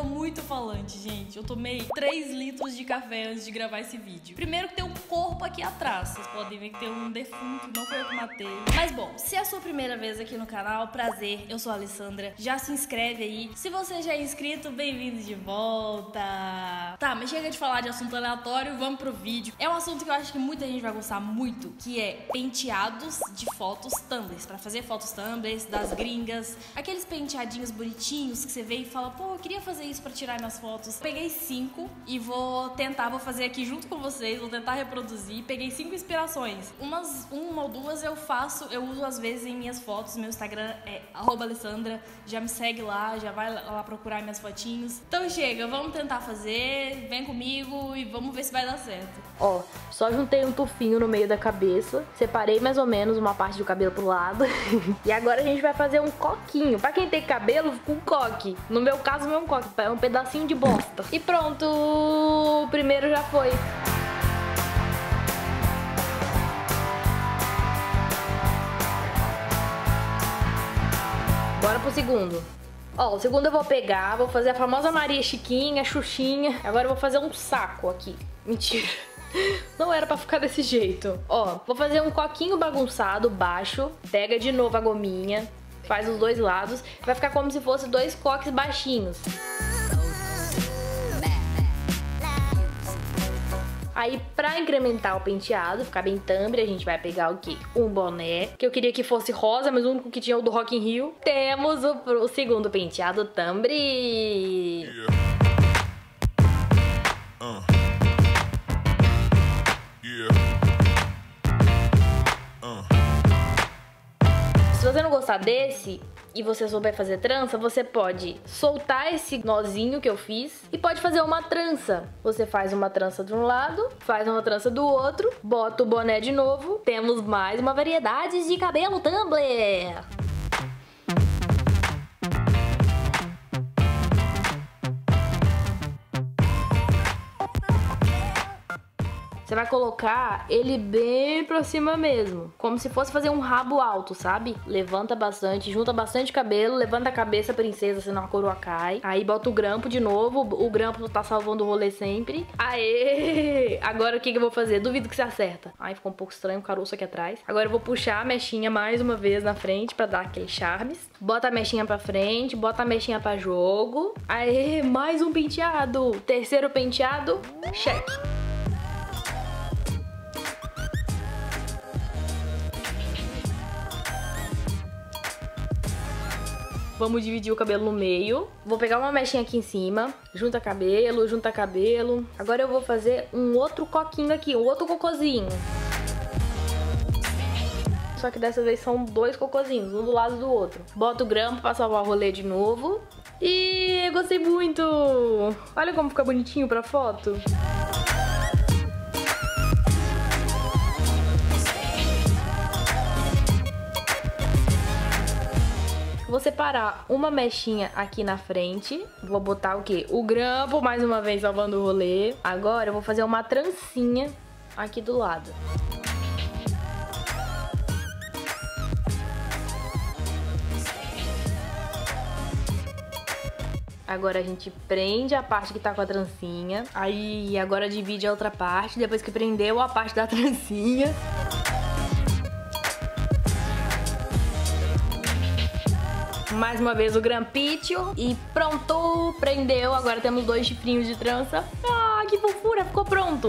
tô muito falante, gente. Eu tomei 3 litros de café antes de gravar esse vídeo. Primeiro que tem um corpo aqui atrás. Vocês podem ver que tem um defunto, não foi eu que matei. Mas bom, se é a sua primeira vez aqui no canal, prazer, eu sou a Alessandra. Já se inscreve aí. Se você já é inscrito, bem-vindo de volta. Tá, mas chega de falar de assunto aleatório, vamos pro vídeo. É um assunto que eu acho que muita gente vai gostar muito, que é penteados de fotos tumblers, para fazer fotos tumblers das gringas, aqueles penteadinhos bonitinhos que você vê e fala, pô, eu queria fazer isso para tirar minhas fotos. Peguei cinco e vou tentar, vou fazer aqui junto com vocês, vou tentar reproduzir. Peguei cinco inspirações. Umas, uma ou duas eu faço, eu uso às vezes em minhas fotos. Meu Instagram é Alessandra. Já me segue lá, já vai lá procurar minhas fotinhos. Então chega, vamos tentar fazer. Vem comigo e vamos ver se vai dar certo. Ó, só juntei um tufinho no meio da cabeça, separei mais ou menos uma parte do cabelo pro lado. e agora a gente vai fazer um coquinho. Pra quem tem cabelo, um coque. No meu caso, não é um coque, é um pedacinho de bosta. E pronto, o primeiro já foi. Bora pro segundo. Ó, o segundo eu vou pegar, vou fazer a famosa Maria Chiquinha, Xuxinha. Agora eu vou fazer um saco aqui. Mentira. Não era pra ficar desse jeito. Ó, vou fazer um coquinho bagunçado, baixo. Pega de novo a gominha, faz os dois lados. Vai ficar como se fosse dois coques baixinhos. Aí, pra incrementar o penteado, ficar bem tambre, a gente vai pegar o quê? Um boné, que eu queria que fosse rosa, mas o único que tinha é o do Rock in Rio. Temos o, o segundo penteado tambre. Yeah. Uh. Se você não gostar desse e você souber fazer trança, você pode soltar esse nozinho que eu fiz e pode fazer uma trança. Você faz uma trança de um lado, faz uma trança do outro, bota o boné de novo. Temos mais uma variedade de cabelo Tumblr. Você vai colocar ele bem pra cima mesmo. Como se fosse fazer um rabo alto, sabe? Levanta bastante, junta bastante cabelo, levanta a cabeça, princesa, senão a coroa cai. Aí bota o grampo de novo. O grampo tá salvando o rolê sempre. Aê! Agora o que, que eu vou fazer? Duvido que você acerta. Ai, ficou um pouco estranho o caroço aqui atrás. Agora eu vou puxar a mechinha mais uma vez na frente pra dar aquele charmes. Bota a mechinha pra frente, bota a mechinha pra jogo. Aê, mais um penteado. Terceiro penteado, cheque. Vamos dividir o cabelo no meio. Vou pegar uma mechinha aqui em cima, junta cabelo, junta cabelo. Agora eu vou fazer um outro coquinho aqui, um outro cocôzinho. Só que dessa vez são dois cocôzinhos, um do lado do outro. Bota o grampo pra salvar o rolê de novo. E gostei muito! Olha como fica bonitinho pra foto. Vou separar uma mechinha aqui na frente. Vou botar o quê? O grampo, mais uma vez salvando o rolê. Agora eu vou fazer uma trancinha aqui do lado. Agora a gente prende a parte que tá com a trancinha. Aí agora divide a outra parte. Depois que prendeu a parte da trancinha. Mais uma vez o grampítio e pronto, prendeu. Agora temos dois chifrinhos de trança. Ah, que fofura, ficou pronto.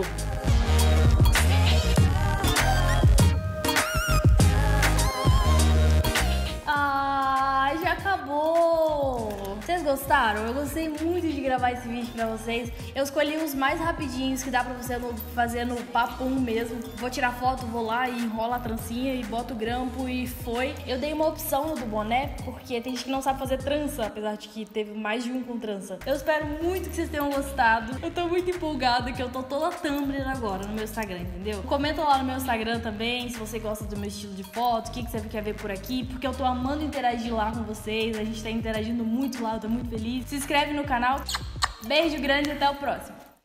Vocês gostaram? Eu gostei muito de gravar esse vídeo pra vocês. Eu escolhi os mais rapidinhos que dá pra você fazer no papum mesmo. Vou tirar foto, vou lá e enrola a trancinha e boto o grampo e foi. Eu dei uma opção do boné, porque tem gente que não sabe fazer trança, apesar de que teve mais de um com trança. Eu espero muito que vocês tenham gostado. Eu tô muito empolgada que eu tô toda Tumblr agora no meu Instagram, entendeu? Comenta lá no meu Instagram também se você gosta do meu estilo de foto, o que, que você quer ver por aqui, porque eu tô amando interagir lá com vocês. A gente tá interagindo muito lá tô muito feliz. Se inscreve no canal. Beijo grande e até o próximo.